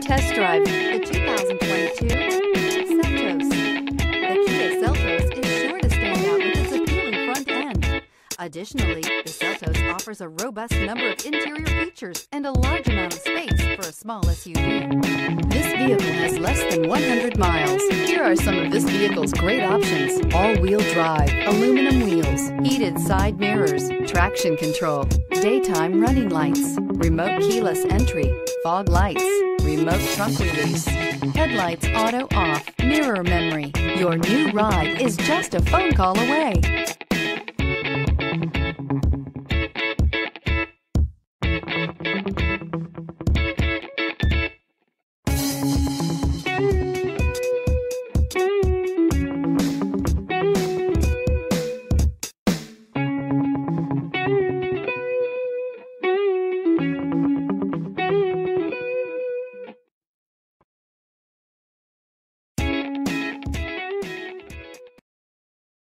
test drive the 2022 Seltos. The Kia Seltos is sure to stand out with its appealing front end. Additionally, the Seltos offers a robust number of interior features and a large amount of space for a small SUV. This vehicle has less than 100 miles. Here are some of this vehicle's great options. All-wheel drive, aluminum wheels, heated side mirrors, traction control, daytime running lights, remote keyless entry, fog lights, remote trunk release, headlights auto off, mirror memory. Your new ride is just a phone call away.